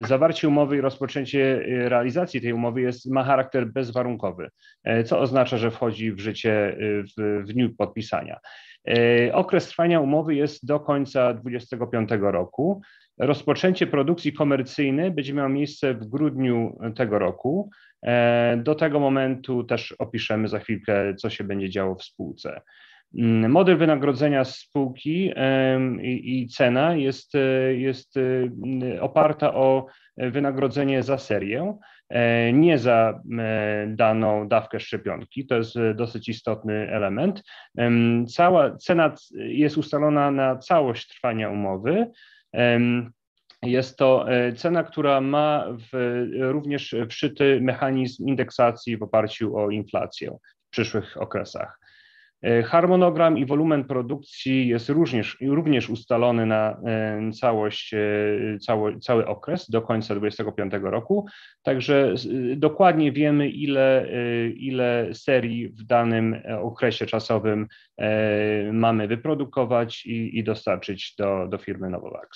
Zawarcie umowy i rozpoczęcie realizacji tej umowy jest, ma charakter bezwarunkowy, co oznacza, że wchodzi w życie w, w dniu podpisania. Okres trwania umowy jest do końca 2025 roku. Rozpoczęcie produkcji komercyjnej będzie miało miejsce w grudniu tego roku. Do tego momentu też opiszemy za chwilkę, co się będzie działo w spółce. Mm, model wynagrodzenia spółki i cena jest, jest y, oparta o wynagrodzenie za serię, e, nie za e, daną dawkę szczepionki. To jest dosyć istotny element. Cała cena jest ustalona na całość trwania umowy. Jest to e, cena, która ma w, również wszyty mechanizm indeksacji w oparciu o inflację w przyszłych okresach. E, harmonogram i wolumen produkcji jest również, również ustalony na e, całość, cały, cały okres do końca 2025 roku, także dokładnie wiemy, ile, ile serii w danym okresie czasowym mamy wyprodukować i, i dostarczyć do, do firmy Novovax.